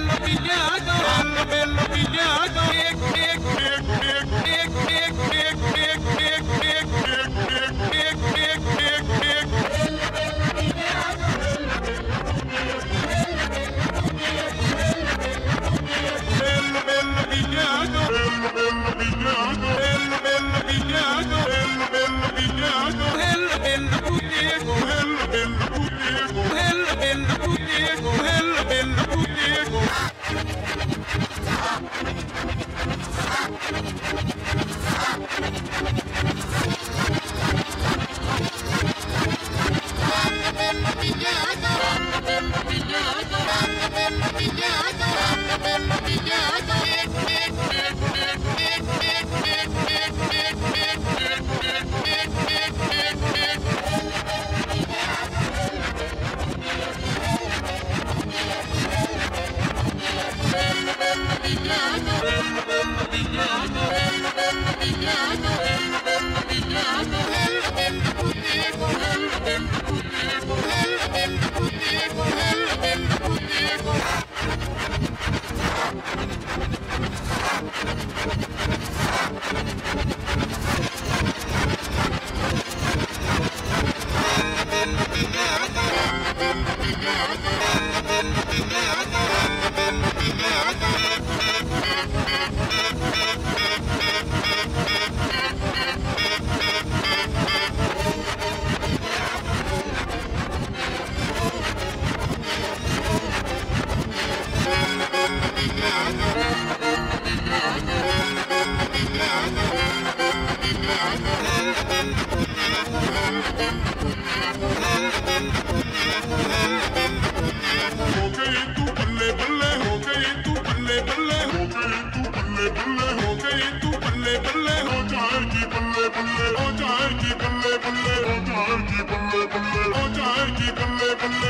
Bill ਬਿੱਲਿਆ ਗਾਲ ਬਿੱਲ ਬਿੱਲਿਆ Keep on living, keep on living.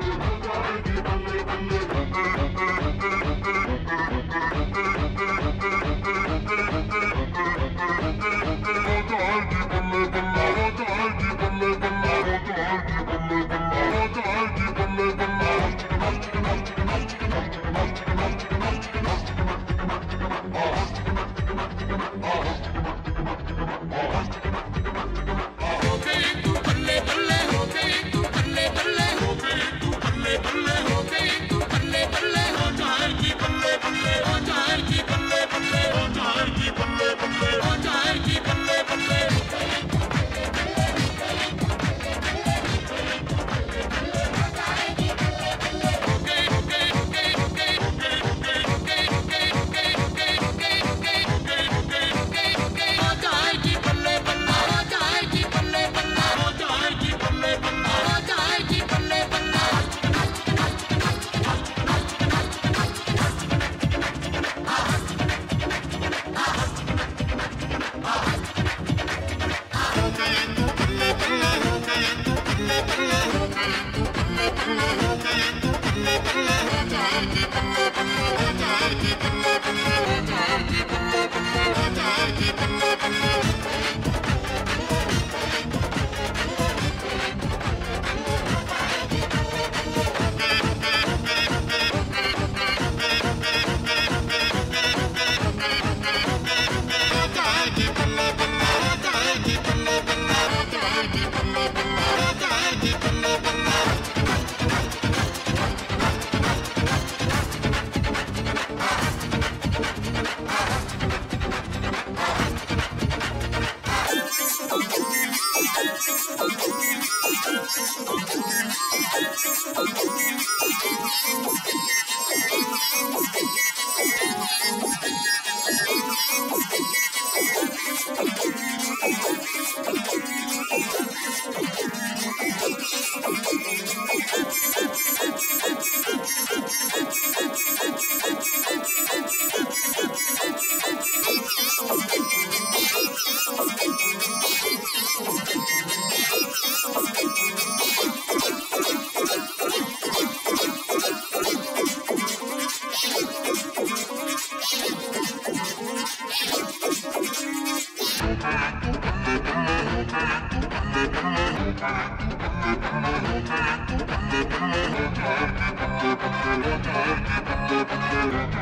Thank you. Come on.